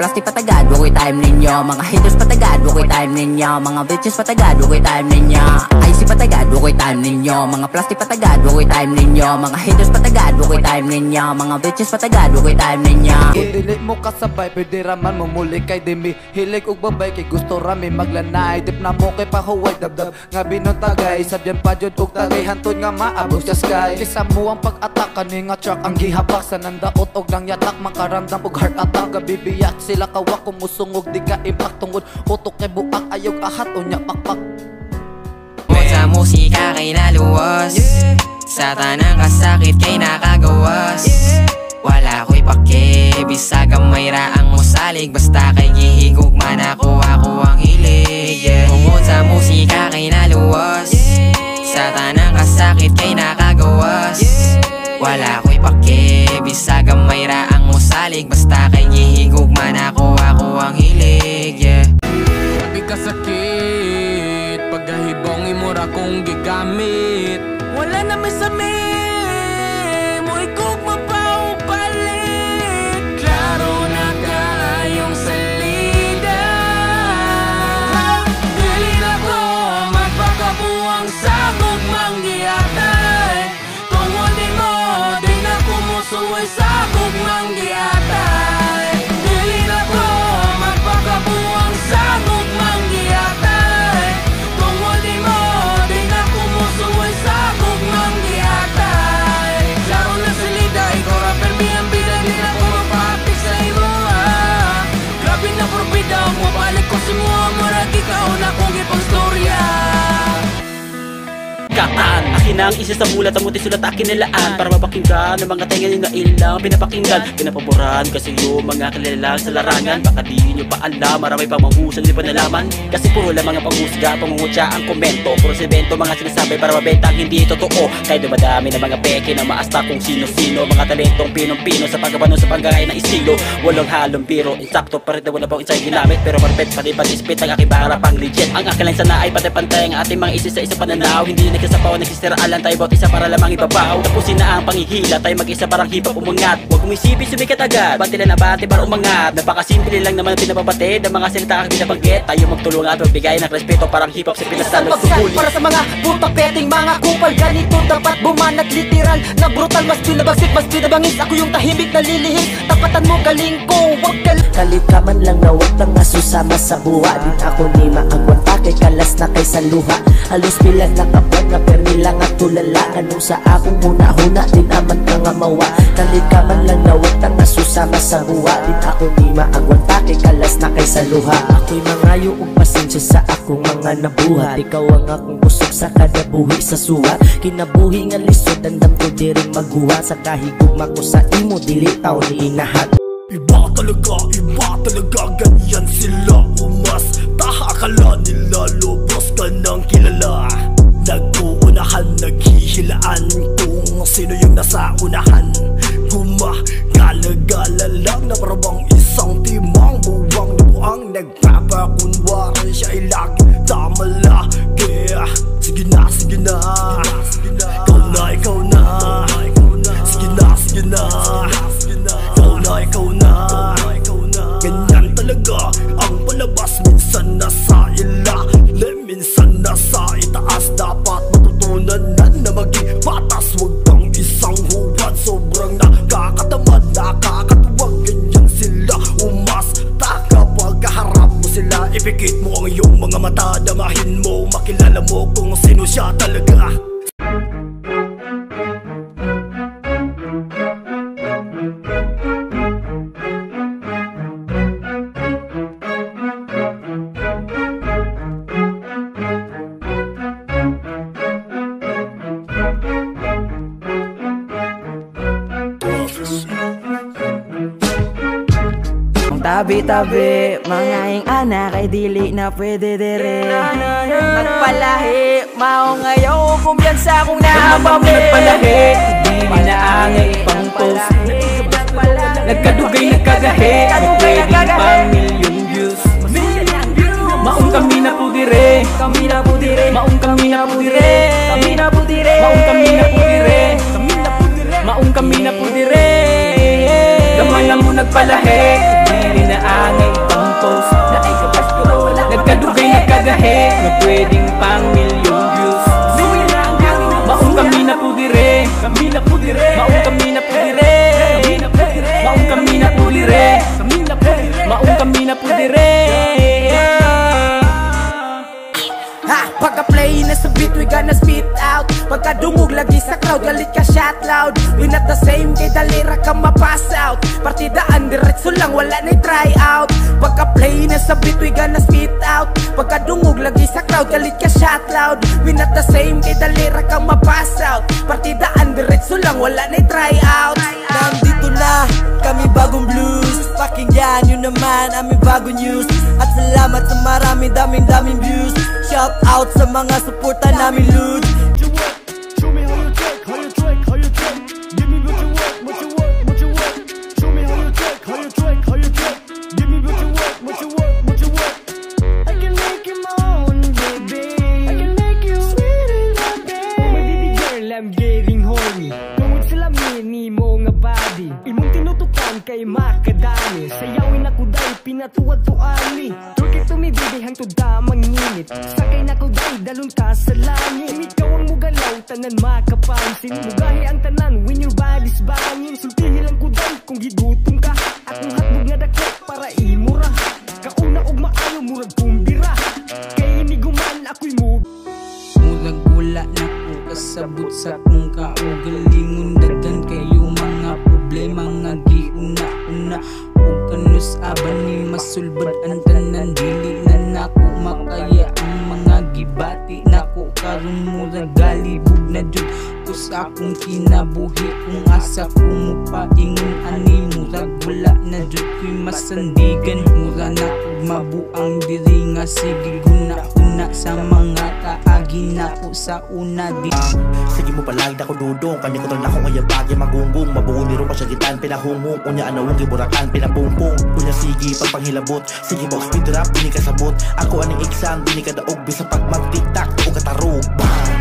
plastic patagad, wako'y time ninyo. Mga haters patagad, wako'y time ninyo. Mga bitches patagad, wako'y time ninyo. IC patagad, time ninyo Mga plastic patagad, wako'y time ninyo. Mga haters patagad, wako'y time ninyo. Mga bitches patagad, wako'y time ninyo. Dili mo kasabay, pwede raman mo muli kay Demi. Hilig og babay kay gusto rami maglanay. Dip na mo kay pahuway dabdab Nga binuntagay, sabyan pa jud og tagay Hantod nga maabot sa sky. Kisa mo ang pag-attack, kani nga truck ang gihabak Sa nandaot og nang yatak, makaramdam og heart attack. Gabibiyak sila kawak kumusungog di ka impact Tungod utok kay buak, ayog ahat unya pakpak sa musika kay naluwas Sa tanang kasakit kay nakagawas. Wala ko'y pake Bisag ang may raang musalig. Basta kay gihigog man ako Ako ang hilig yeah. Bukod sa musika kay naluwas Sa tanang kasakit kay nakagawas. Wala ko'y pake Bisag ang may raang musalig. Basta kay imura kong gigamit. Wala na may sami Mo ikog mapaupalit. Klaro na kaayong salida. Dili na ko magpakabuang sabog manggiyatay Tungod di mo Di na kumusuway sabog manggiyatay Εγώ βάλω κόσμο, αμάρα και καώνα κομμάτι από ιστορία. Kataan Akin ang isa sa mulat ang muti sulat akin nilaan. Para mapakinggan ng mga tenga nyo na ilang pinapakinggan. Pinapaboran kasi yung mga kilala sa larangan. Baka di nyo pa alam Marami pang manghusan di pa nalaman. Kasi puro lang mga panghusga Pangungutya ang komento. Puro semento mga sinasabi para mabenta ang hindi totoo. Kahit dumadami na mga peke na maasta kung sino-sino. Mga talentong pinong-pino sa pagkabano sa panggagay ng estilo Walang halong biro Insakto pa rin na wala pang insay ginamit. Pero perfect pati pati spit ang aking para pang legit. Ang akin sana ay pati-pantay ang ating mga isis sa isang pananaw. Hindi nagsasapaw, nagsisiraalan tayo bawat isa para lamang ibabaw. Tapusin na ang panghihila, tayo mag-isa parang hip-hop umangat. Huwag mong isipin sumikat agad, bati lang na bati para umangat. Napakasimple lang naman ang pinababatid Ang mga salita ang binabanggit. Tayo magtulungan at magbigay ng respeto Parang hip-hop sa Isang na bagsak nagsuhuli para sa mga putak peting mga kupal Ganito dapat bumanat literal. Na brutal mas pinabagsik mas pinabangis. Ako yung tahimik na lilihis Tapatan mo galing ko Huwag ka Kalit ka man lang na wag nang asusama sa buwa Din ako ni maagwanta kay kalas na kay sa luha? Halos bilang nakapan nga permi lang at tulala. Anong sa akong huna-huna din aman ka nga mawa. Kalit ka man lang na wag nang asusama sa buwa Din ako ni maagwanta kay kalas na kay sa luha? Ako'y mangayo og pasensya sa akong mga nabuhat Ikaw ang akong busog sa kada buhi sa suwa Kinabuhi nga lisod andam ko di rin maghuwa Sa kahigugma ko sa imo dili taw ni inahat Iba talaga, iba talaga Ganyan sila umas. Taha akala nila lubos ka ng kilala. Nag-uunahan, naghihilaan Kung sino yung nasa unahan ang palabas Minsan nasa ilalim Minsan nasa itaas. Dapat matutunan na na maging patas Huwag kang isang hubad Sobrang nakakatamad. Nakakatuwag. Ganyan sila. Umasta Kapag kaharap mo sila. Ipikit mo ang iyong mga mata. Damahin mo. Makilala mo kung sino siya talaga tabi-tabi, mga ing anak ay dili na pwede dire. Nagpalahi, mao ngayon kumpiyansa kong naabami Nagpalahi, di na angay pang post Nagkadugay nagkagahe, pwedeng pang million views. Maong kami na po dire, Kami na po dire, maong kami na po dire. Kami na po dire. Maong kami na po dire. Maong kami na po dire. Gamay lang muna nagpalahe Dili na angay itong post Na ay kapas pero wala Nagkadugay nagkagahe Na pwedeng pang milyong views. Maong kami na po dire Kami na po dire Maong kami na po dire Maong kami na po dire Maong kami na po dire Ha! Pagka-play na sa beat, we gonna spit out. Pagka dungog lagi sa crowd, galit ka shout loud. We not the same, kay dalira ka diretso lang, wala na try out. Pagka-play na sa beat, we gonna spit out. Pagka dungog lagi sa crowd, galit ka shout loud. We not the same, kay dalira ka ma-pass out. Partidaan, diretso lang, wala na try out. Nandito na kami bagong blues. Pakinggan nyo naman aming bagong news. At salamat sa marami daming daming views. Shout out sa mga suporta namin Lud makadami Sayawin ako dahil pinatuwad-tuani Turk it to me baby hangtod da manginit. Sakay na ko dahil dalon ka sa langit. Ikaw ang mugalaw, tanan makapansin Mugahi ang tanan when your body's bangin. Sultihi lang ko dahil kung gidutong ang tanan Dili na nako makaya ang mga gibati. Nako karon murag galibog na jud ko akong kinabuhi Kung asa ko mo paingon ani murag wala na jud ko'y masandigan Mura na ko mabuang diri nga sige guna-una sa mga kaagi nako sa una di Sige mo palag na ko dudong Kanya ko tol na ko ngaya bagay magunggong. Mabuo ni Rupa siya gitan Pinahungong. Unya anawang giburakan Pinapumpong Unya sige pagpanghilabot. Sige mo speed rap Dini kasabot Ako aning iksan Dini ka daog Bisa pag mag tiktak O katarog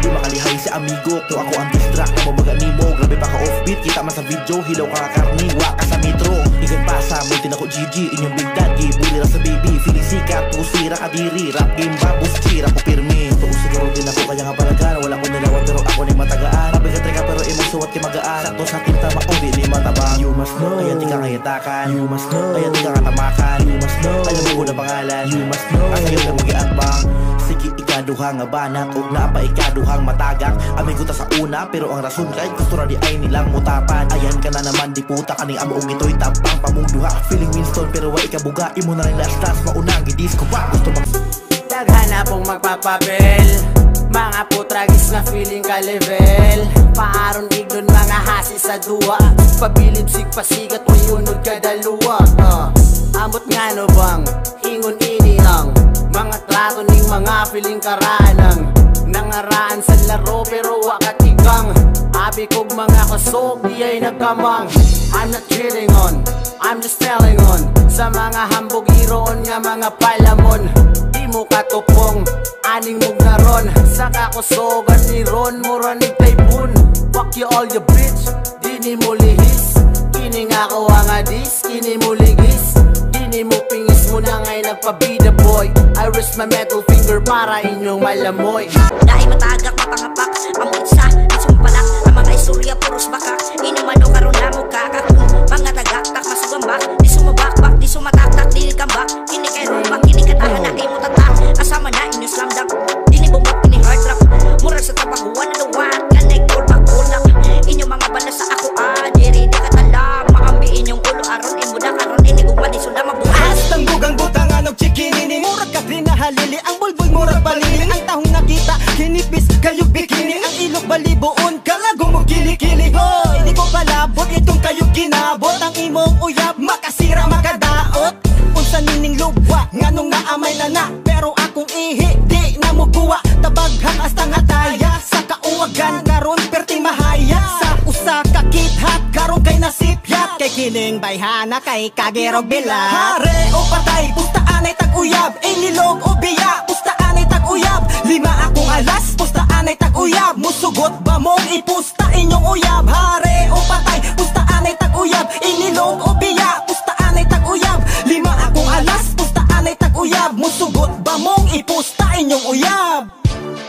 Di makalihay si amigo Kung ako ang distract. Na mabaga ni mo Grabe pa ka offbeat Kita man sa video Hilaw ka karni Wa ka sa metro Ikan pa sa Multi na ko GG Inyong big daddy. Bully ra sa baby Feeling sikat Pusira ka diri Rap game ba Buskira ko pirmi Tuos siguro din ako Kaya nga palagan Wala ko nilawan Pero ako ni matagaan. Mabigat ka pero imong suwat kay magaan. Sakto sa tinta maong di ni matabang. You must know. Kaya di ka ngayatakan You must know. Kaya di ka katamakan. You must know. Kaya mo na pangalan. You must know. Ang sa'yo na magiat Sige ikaduhang nga banat Og na pa ikaduhang matagak. Aming guta sa una Pero ang rason kay gusto di ay nilang mutapan. Ayan ka na naman di puta Kaning amoong ito'y tampang pamungduha Feeling Winston pero wa ikabuga Imo na rin last last Maunang gidisco pa. Gusto mag Daghana pong magpapapel Mga putragis na feeling ka level. Paaron ignon mga hasi sa duwa Pabilib sig pasigat o yunod ka daluwa uh, Ambot nga no bang Hingon ini ang Mga trato ning mga feeling karanang Nangaraan sa laro pero wakatigang Abi kog mga kusog di ay nagkamang. I'm not cheating on I'm just telling on. Sa mga hambog iroon nga mga palamon. Di mo katupong Aning mong naron Sa kakusogan ni Ron Mura ni Typhoon. Fuck you all you bitch Di ni mo lihis. Kini nga ko ang adis Kini mo ligis Kini mo pingis mo na ngay nagpabida boy. I risk my metal finger para inyong malamoy. Dahil matagak mapangapak Ang isa, isong palak. Ang mga istorya puros bakak Inuman o karon na mo Ang imong uyab Makasira makadaot. Unsa nining lubwa Nganong naamay na na. Pero akong ihi Di na mo buwa. Tabaghang hasta nga taya Sa kauwagan Karon perting mahaya. Sa usa ka kithat Karon kay nasipyat. Kay kining bayhana Kay kagero bila Hare o patay